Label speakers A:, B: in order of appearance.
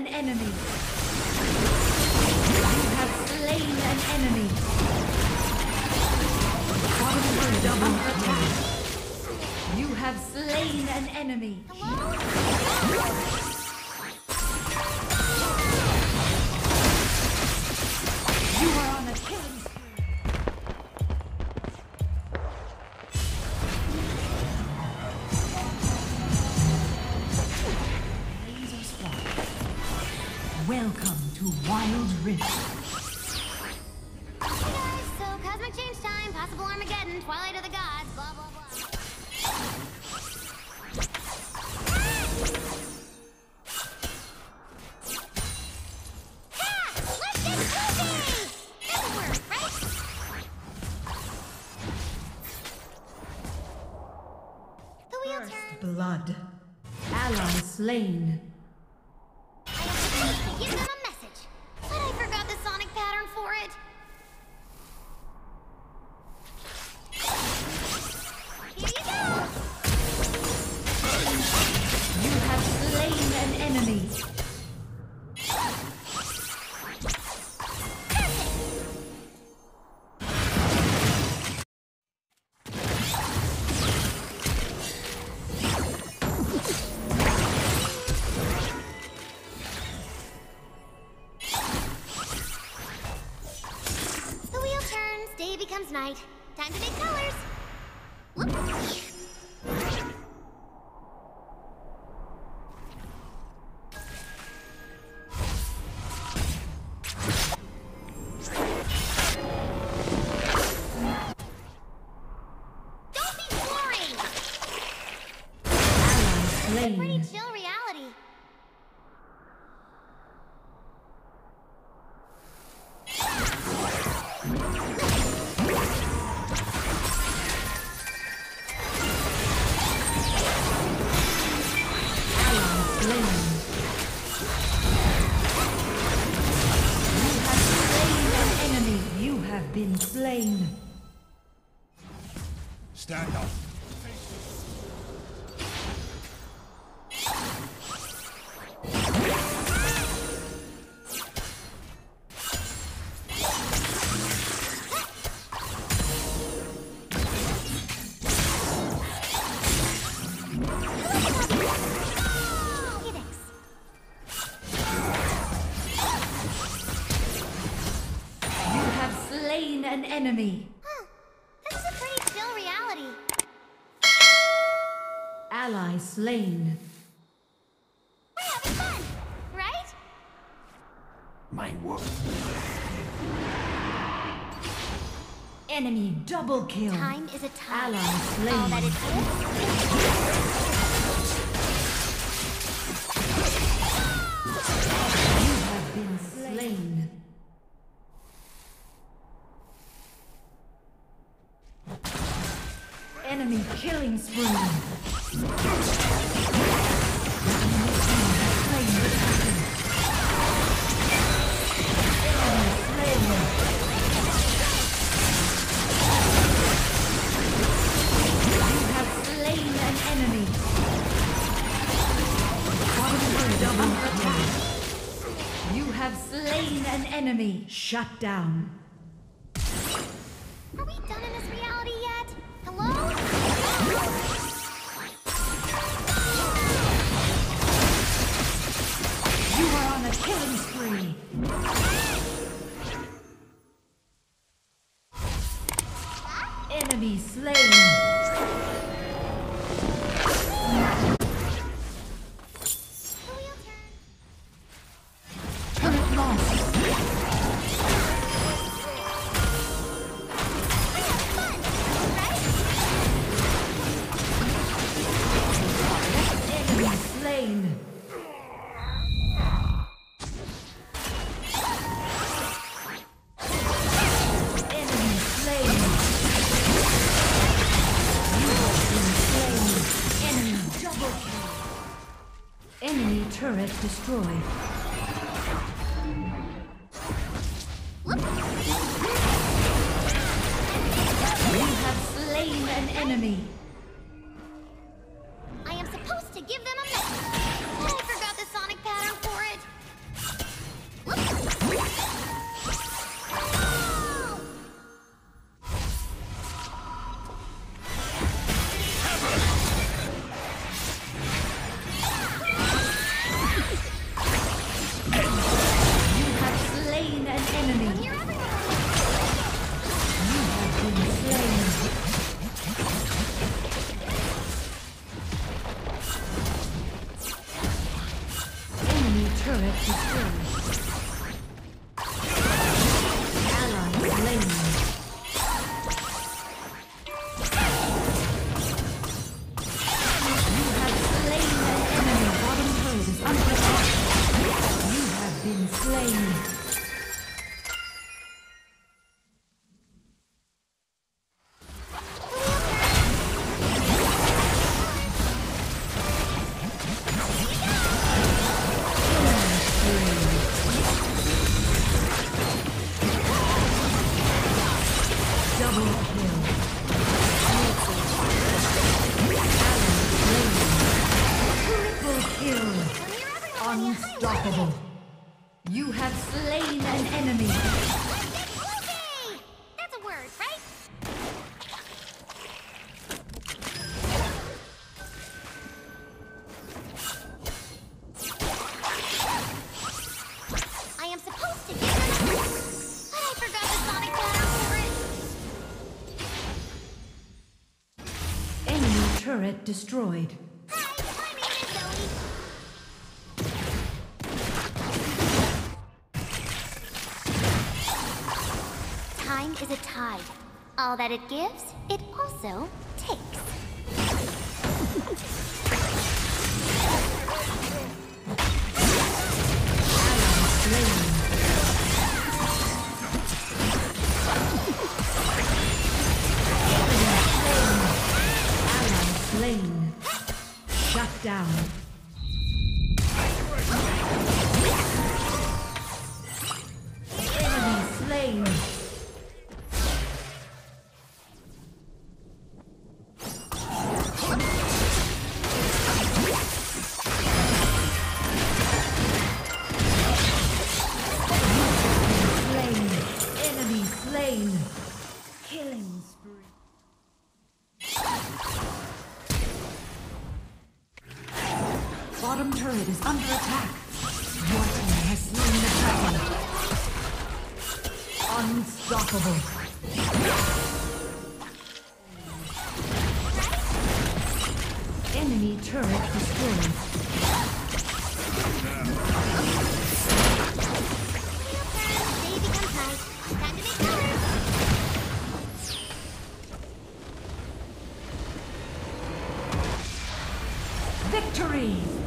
A: an enemy. You have slain an enemy. Double. You have slain an enemy. You Wild
B: Hey guys, so cosmic change time, possible Armageddon, Twilight of the Gods, blah blah blah. Ha! Let's get moving! That'll work, right? The wheel
A: First
B: turns.
A: blood. Ally slain. An Ally
B: Pretty chill reality.
A: You have slain an enemy. You have been slain.
C: Stand up.
A: Slain an enemy.
B: Huh. This is a pretty chill reality.
A: Ally slain.
B: We're having fun, right?
C: My work.
A: Enemy double kill.
B: Time is a time.
A: Ally slain.
B: All that it is.
A: Enemy slain. You have slain an enemy. Double attack. You have slain an enemy. Shut down. Enemy slain. Turret destroyed. You have slain an enemy. Destroyed. Kill. Unstoppable. You have slain an enemy.
B: That's a word, right? I am supposed to get it, but I forgot the sonic pattern.
A: Enemy turret destroyed.
B: Is a tide. All that it gives, it also takes.
A: Turret is under attack. Your team has slain the dragon. Unstoppable. Enemy turret destroyed. Victory!